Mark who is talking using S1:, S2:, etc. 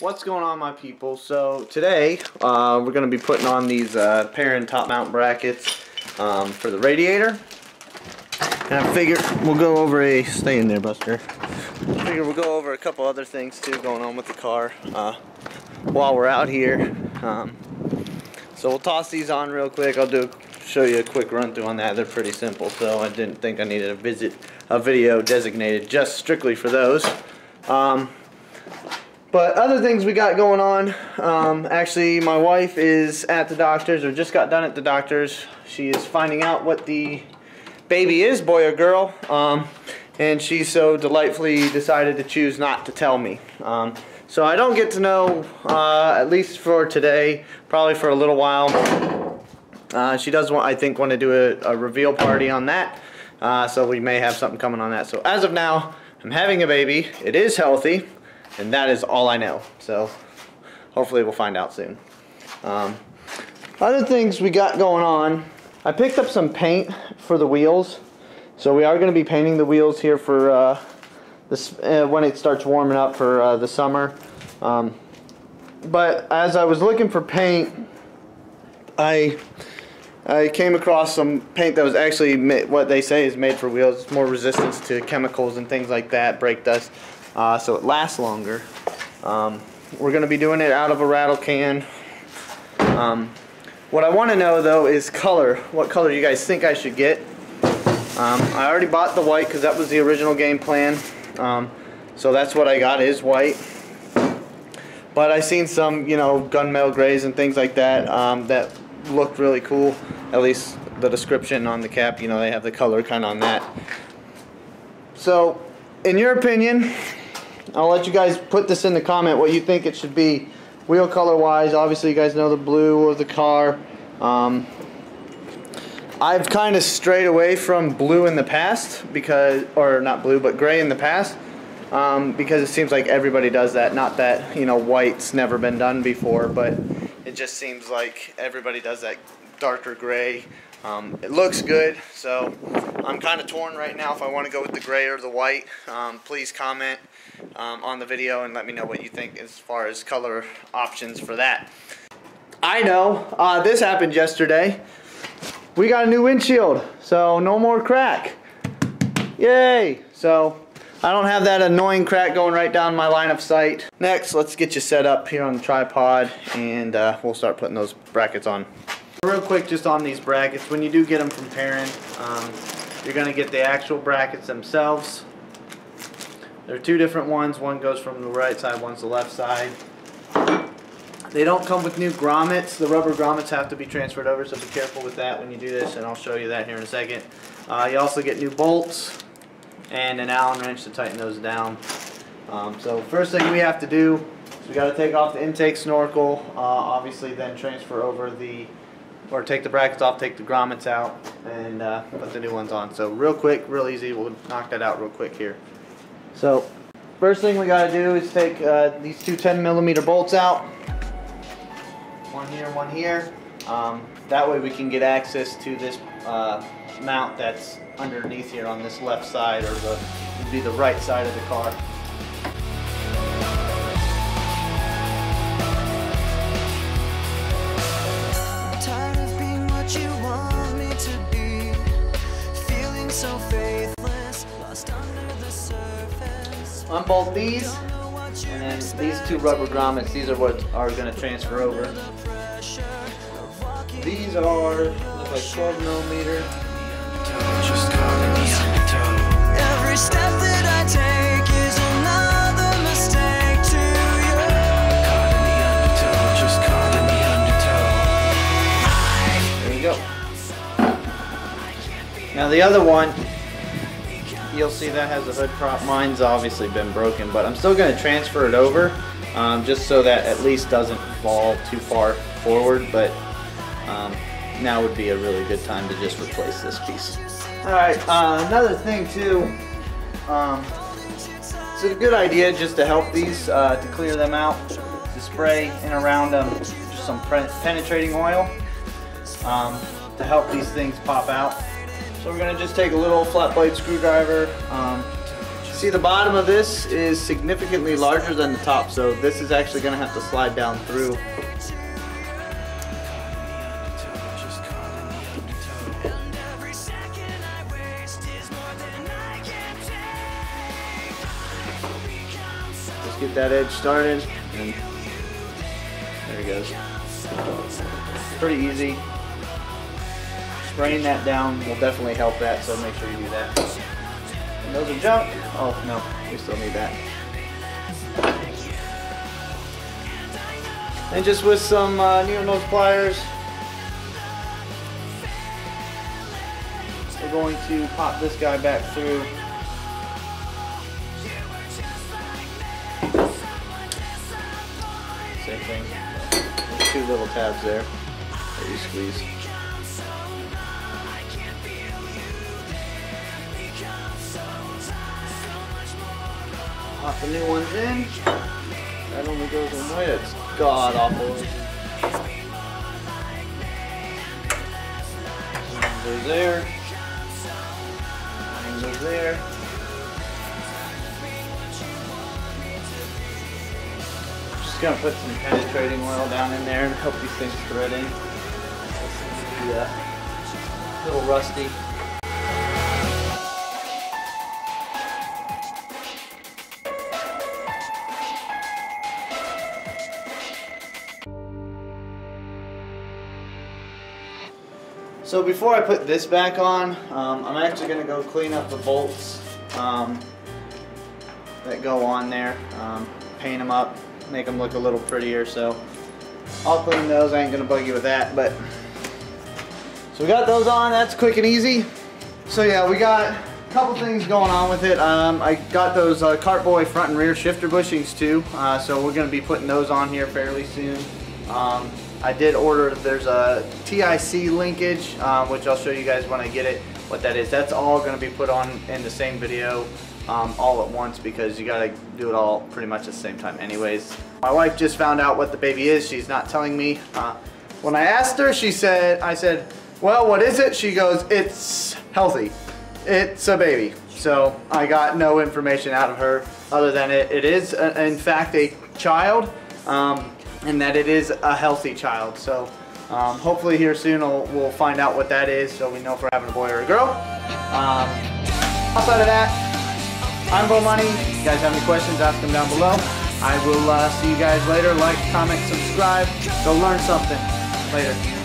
S1: What's going on my people? So today uh, we're going to be putting on these uh, Perrin top mount brackets um, for the radiator. And I figured we'll go over a, stay in there Buster. I figure we'll go over a couple other things too going on with the car uh, while we're out here. Um, so we'll toss these on real quick. I'll do show you a quick run through on that. They're pretty simple so I didn't think I needed a visit a video designated just strictly for those. Um, but other things we got going on, um, actually my wife is at the doctor's or just got done at the doctor's. She is finding out what the baby is, boy or girl. Um, and she so delightfully decided to choose not to tell me. Um, so I don't get to know, uh, at least for today, probably for a little while. Uh, she does want, I think, want to do a, a reveal party on that. Uh, so we may have something coming on that. So as of now, I'm having a baby. It is healthy. And that is all I know. So hopefully we'll find out soon. Um, other things we got going on. I picked up some paint for the wheels. So we are going to be painting the wheels here for uh, this uh, when it starts warming up for uh, the summer. Um, but as I was looking for paint, I I came across some paint that was actually what they say is made for wheels. It's more resistance to chemicals and things like that, brake dust uh, so it lasts longer. Um, we're going to be doing it out of a rattle can. Um, what I want to know though is color. What color you guys think I should get? Um, I already bought the white because that was the original game plan. Um, so that's what I got is white. But I've seen some, you know, gunmetal grays and things like that um, that looked really cool. At least the description on the cap, you know, they have the color kind of on that. So, in your opinion, I'll let you guys put this in the comment what you think it should be wheel color wise. Obviously you guys know the blue of the car. Um, I've kind of strayed away from blue in the past because, or not blue, but gray in the past um, because it seems like everybody does that. Not that, you know, white's never been done before, but it just seems like everybody does that darker gray. Um, it looks good, so I'm kind of torn right now if I want to go with the gray or the white. Um, please comment um, on the video and let me know what you think as far as color options for that. I know, uh, this happened yesterday. We got a new windshield, so no more crack. Yay! So I don't have that annoying crack going right down my line of sight. Next, let's get you set up here on the tripod and uh, we'll start putting those brackets on. Real quick just on these brackets, when you do get them from Perrin, um, you're going to get the actual brackets themselves. There are two different ones. One goes from the right side, one's the left side. They don't come with new grommets. The rubber grommets have to be transferred over, so be careful with that when you do this, and I'll show you that here in a second. Uh, you also get new bolts and an Allen wrench to tighten those down. Um, so first thing we have to do is we got to take off the intake snorkel, uh, obviously then transfer over the, or take the brackets off, take the grommets out, and uh, put the new ones on. So real quick, real easy, we'll knock that out real quick here. So first thing we got to do is take uh, these two 10 millimeter bolts out. One here, one here. Um, that way we can get access to this uh, mount that's underneath here on this left side or the be the right side of the car. So faithless, lost under the unbolt these, and then these two rubber grommets, these are what are going to transfer over. These are, look like 12 millimeter. The other one you'll see that has a hood prop. Mine's obviously been broken, but I'm still going to transfer it over um, just so that at least doesn't fall too far forward, but um, now would be a really good time to just replace this piece. Alright, uh, another thing too, um, it's a good idea just to help these, uh, to clear them out, to spray in around them just some penetrating oil um, to help these things pop out. So we're to just take a little flat blade screwdriver, um, See the bottom of this is significantly larger than the top, so this is actually gonna have to slide down through. Let's get that edge started. And there he goes. Pretty easy. Spraying that down will definitely help that, so make sure you do that. And those are junk. Oh, no, we still need that. And just with some uh, needle nose pliers, we're going to pop this guy back through. Same thing. There's two little tabs there that you squeeze. Pop the new ones in. That only goes one way. It's god awful. Goes there. There. Just gonna put some penetrating oil down in there and help these things thread in. Yeah. A little rusty. So before I put this back on, um, I'm actually going to go clean up the bolts um, that go on there, um, paint them up, make them look a little prettier. So I'll clean those. I ain't going to bug you with that. But so we got those on. That's quick and easy. So yeah, we got a couple things going on with it. Um, I got those uh, Kartboy front and rear shifter bushings too. Uh, so we're going to be putting those on here fairly soon. Um, I did order, there's a TIC linkage, um, which I'll show you guys when I get it, what that is. That's all going to be put on in the same video um, all at once because you got to do it all pretty much at the same time anyways. My wife just found out what the baby is. She's not telling me. Uh, when I asked her, she said, I said, well, what is it? She goes, it's healthy. It's a baby. So I got no information out of her other than it, it is, uh, in fact, a child. Um, and that it is a healthy child. So um, hopefully here soon we'll, we'll, find out what that is so we know if we're having a boy or a girl. Um, outside of that, I'm Bomoney. If you guys have any questions, ask them down below. I will uh, see you guys later. Like, comment, subscribe. Go learn something. Later.